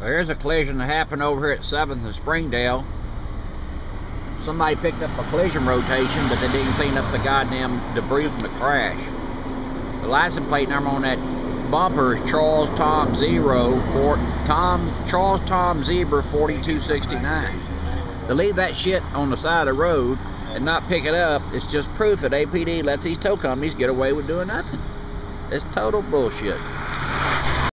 There's a collision that happened over here at 7th and Springdale. Somebody picked up a collision rotation, but they didn't clean up the goddamn debris from the crash. The license plate number on that bumper is Charles Tom Zero for Tom Charles Tom Zebra 4269. To leave that shit on the side of the road and not pick it up, it's just proof that APD lets these tow companies get away with doing nothing. It's total bullshit.